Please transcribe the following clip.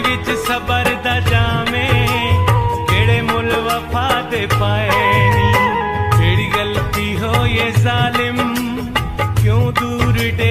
ਵਿੱਚ ਸਬਰ ਦਾ ਜਾਮੇ ਕਿਹੜੇ ਮੁੱਲ ਵਫਾ ਦੇ ਪਾਏ ਨੀ। ਕਿਹੜੀ ਗਲਤੀ ਹੋਏ ਜ਼ਾਲਿਮ, ਕਿਉਂ ਦੂਰ ਡੇਰੇ